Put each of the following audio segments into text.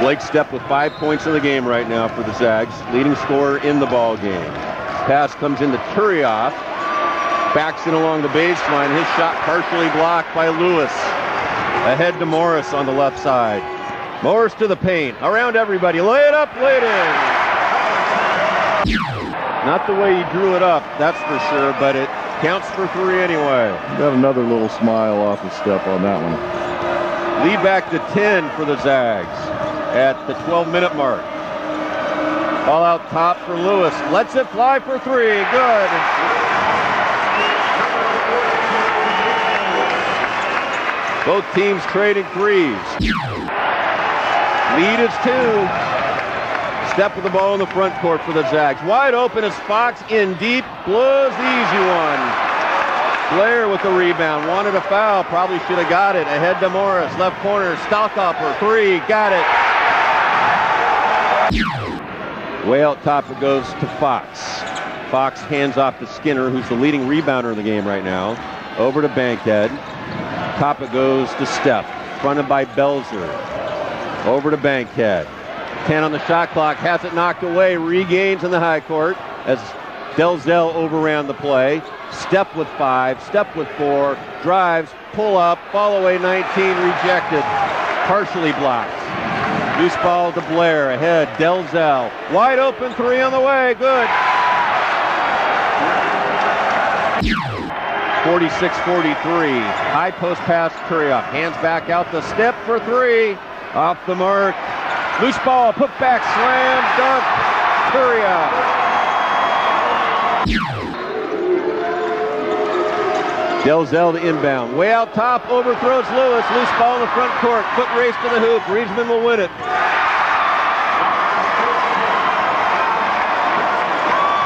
Blake Stepp with five points in the game right now for the Zags, leading scorer in the ball game. Pass comes into Turiaf, backs in along the baseline. His shot partially blocked by Lewis. Ahead to Morris on the left side. Morris to the paint, around everybody. Lay it up, lay it in. Not the way he drew it up, that's for sure, but it counts for three anyway. Got another little smile off his step on that one. Lead back to 10 for the Zags at the 12 minute mark. Ball out top for Lewis. Lets it fly for three. Good. Both teams trading threes. Lead is two. Stepp with the ball in the front court for the Zags. Wide open is Fox in deep. Blows the easy one. Blair with the rebound. Wanted a foul. Probably should have got it. Ahead to Morris. Left corner. Stockhopper. Three. Got it. Way out top it goes to Fox. Fox hands off to Skinner, who's the leading rebounder in the game right now. Over to Bankhead. Top it goes to Stepp. Fronted by Belzer. Over to Bankhead. 10 on the shot clock. Has it knocked away. Regains in the high court as Delzell overran the play. Stepp with five. Stepp with four. Drives. Pull up. Fall away 19. Rejected. Partially blocked. Loose ball to Blair. Ahead. Delzell. Wide open three on the way. Good. 46-43. High post pass. Turiaf. Hands back out the Stepp for three. Off the mark. Loose ball. Put back. Slam. Dunk. Turiaf. Delzell to inbound. Way out top. Overthrows Lewis. Loose ball in the front court. Foot race to the hoop. Riesman will win it.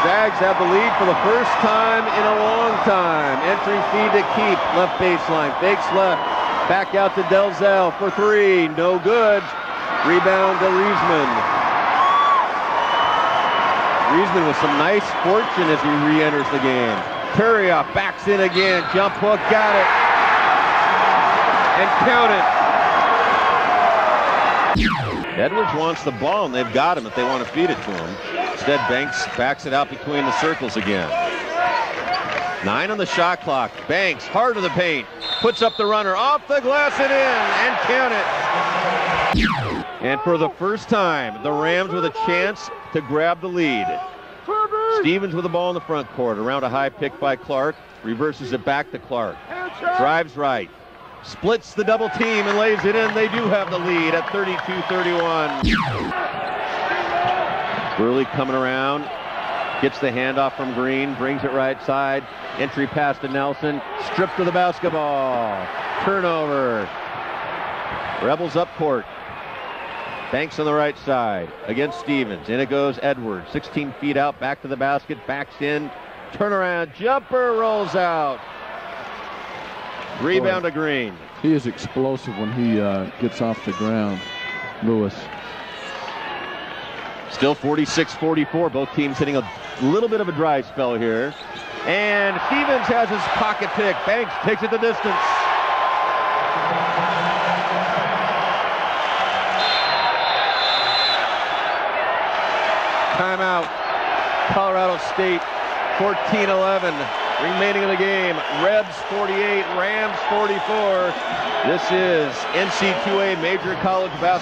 Zags have the lead for the first time in a long time. Entry feed to Keep. Left baseline. Fakes left. Back out to Delzell for three. No good. Rebound to Riesman. Riesman with some nice fortune as he re-enters the game. Turiaf backs in again. Jump hook. Got it. And count it. Edwards wants the ball, and they've got him if they want to feed it to him. Instead, Banks backs it out between the circles again. Nine on the shot clock. Banks, hard to the paint. Puts up the runner. Off the glass and in. And count it. And for the first time, the Rams with a chance to grab the lead. Stevens with the ball in the front court. Around a high pick by Clark. Reverses it back to Clark. Drives right. Splits the double team and lays it in. They do have the lead at 32-31. Burley coming around. Gets the handoff from Green. Brings it right side. Entry pass to Nelson. Stripped to the basketball. Turnover. Rebels up court. Banks on the right side against Stevens. In it goes Edwards. 16 feet out. Back to the basket. Backs in. Turnaround. Jumper rolls out. Rebound to Green. He is explosive when he uh, gets off the ground, Lewis. Still 46-44. Both teams hitting a little bit of a dry spell here. And Stevens has his pocket pick. Banks takes it the distance. Colorado State 14-11 remaining in the game. Rebs 48, Rams 44. This is NCAA Major College Basketball.